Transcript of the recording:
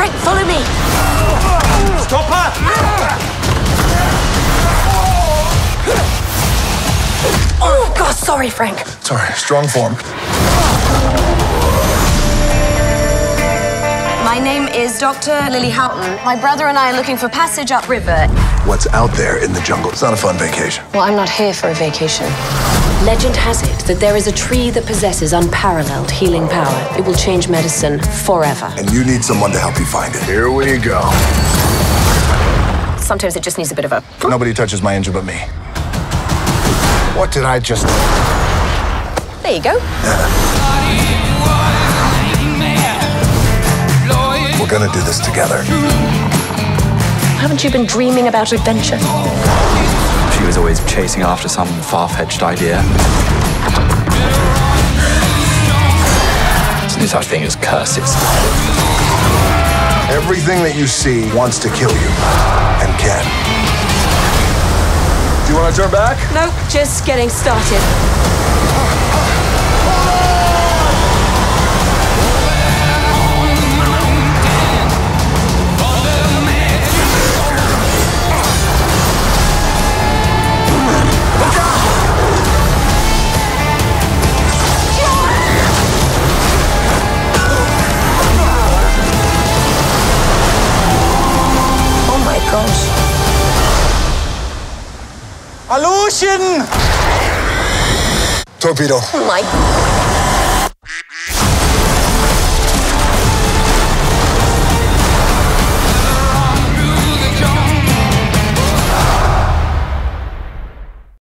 Frank, follow me. Stop her! Oh, God, sorry, Frank. Sorry, strong form. Name is Dr. Lily Houghton. My brother and I are looking for passage upriver. What's out there in the jungle? It's not a fun vacation. Well, I'm not here for a vacation. Legend has it that there is a tree that possesses unparalleled healing power. It will change medicine forever. And you need someone to help you find it. Here we go. Sometimes it just needs a bit of a. Nobody touches my engine but me. What did I just. There you go. We're gonna do this together. Haven't you been dreaming about adventure? She was always chasing after some far-fetched idea. There's no such thing as curses. Everything that you see wants to kill you. And can. Do you want to turn back? No, just getting started. Oh my gosh. Aleutian! Torpedo. Oh my.